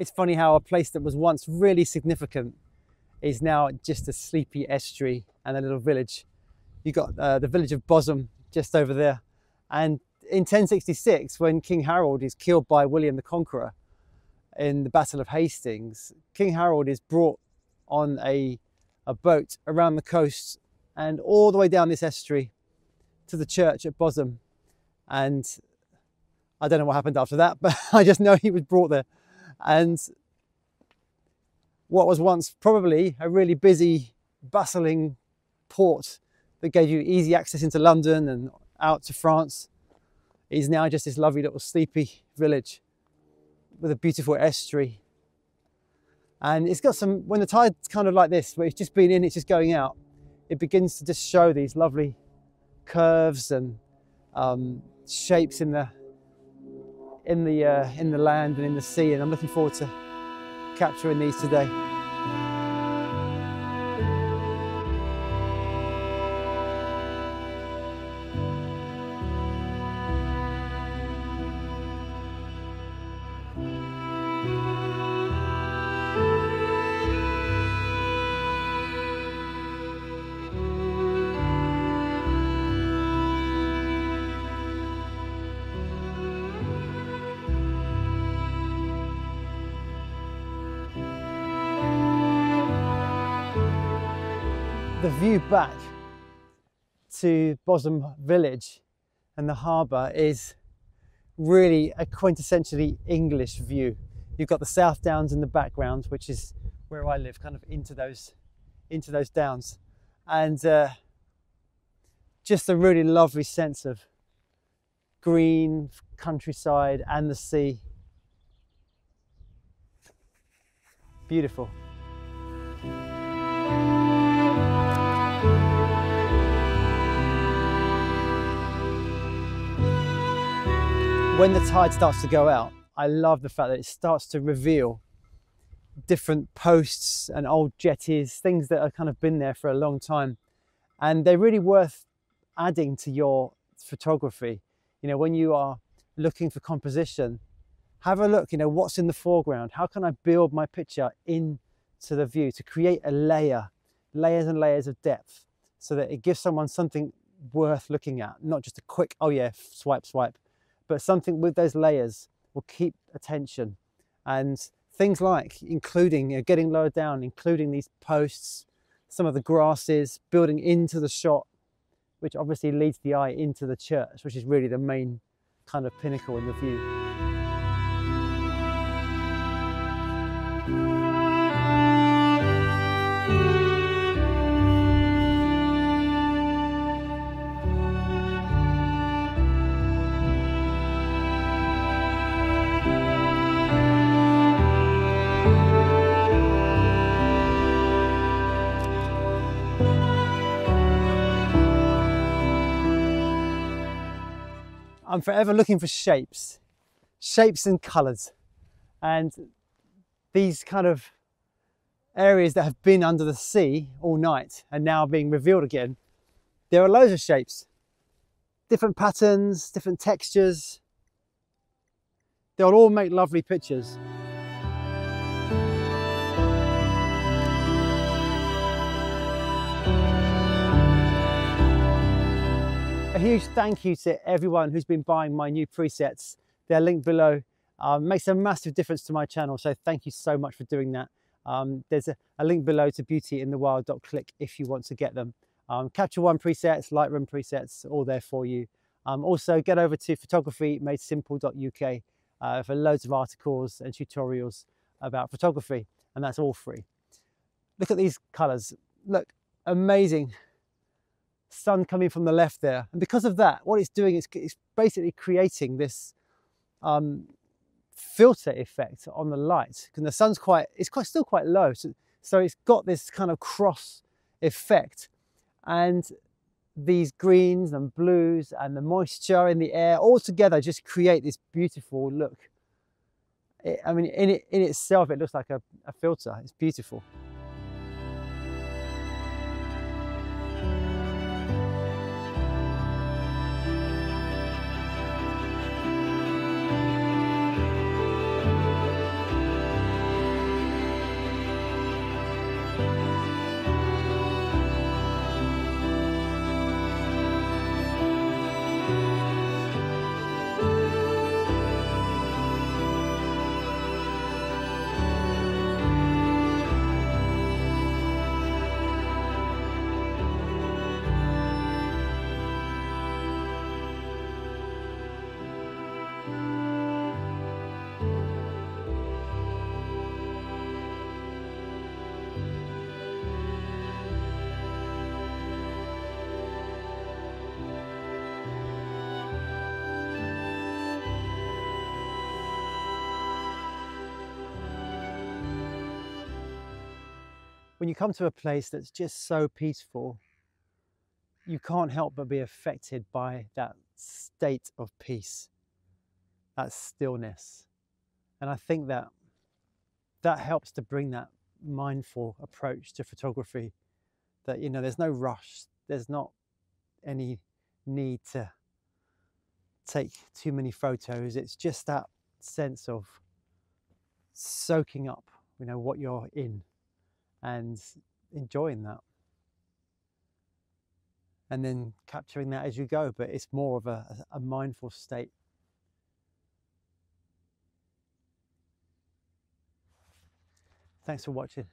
It's funny how a place that was once really significant is now just a sleepy estuary and a little village. You've got uh, the village of Bosham just over there. And in 1066, when King Harold is killed by William the Conqueror in the Battle of Hastings, King Harold is brought on a, a boat around the coast and all the way down this estuary to the church at Bosham. And I don't know what happened after that, but I just know he was brought there. And what was once probably a really busy, bustling port that gave you easy access into London and out to France is now just this lovely little sleepy village with a beautiful estuary. And it's got some, when the tide's kind of like this, where it's just been in, it's just going out, it begins to just show these lovely curves and um, shapes in the in the uh, in the land and in the sea. And I'm looking forward to capturing these today. The view back to Bosham village and the harbour is really a quintessentially English view. You've got the South Downs in the background, which is where I live, kind of into those into those downs, and uh, just a really lovely sense of green countryside and the sea. Beautiful. When the tide starts to go out, I love the fact that it starts to reveal different posts and old jetties, things that have kind of been there for a long time. And they're really worth adding to your photography. You know, when you are looking for composition, have a look, you know, what's in the foreground? How can I build my picture into the view to create a layer, layers and layers of depth so that it gives someone something worth looking at, not just a quick, oh yeah, swipe, swipe but something with those layers will keep attention. And things like including, you know, getting lower down, including these posts, some of the grasses, building into the shot, which obviously leads the eye into the church, which is really the main kind of pinnacle in the view. I'm forever looking for shapes, shapes and colours. And these kind of areas that have been under the sea all night and now being revealed again, there are loads of shapes, different patterns, different textures. They'll all make lovely pictures. Huge thank you to everyone who's been buying my new presets. They're linked below. Um, makes a massive difference to my channel, so thank you so much for doing that. Um, there's a, a, link below to beautyinthewild.click if you want to get them. Um, Capture One presets, Lightroom presets, all there for you. Um, also, get over to photographymadesimple.uk uh, for loads of articles and tutorials about photography, and that's all free. Look at these colors. Look, amazing sun coming from the left there. And because of that, what it's doing is it's basically creating this um, filter effect on the light. Because the sun's quite, it's quite still quite low. So, so it's got this kind of cross effect. And these greens and blues and the moisture in the air all together just create this beautiful look. It, I mean, in, it, in itself, it looks like a, a filter. It's beautiful. When you come to a place that's just so peaceful, you can't help but be affected by that state of peace, that stillness. And I think that that helps to bring that mindful approach to photography that, you know, there's no rush, there's not any need to take too many photos. It's just that sense of soaking up, you know, what you're in and enjoying that. And then capturing that as you go, but it's more of a, a mindful state. Thanks for watching.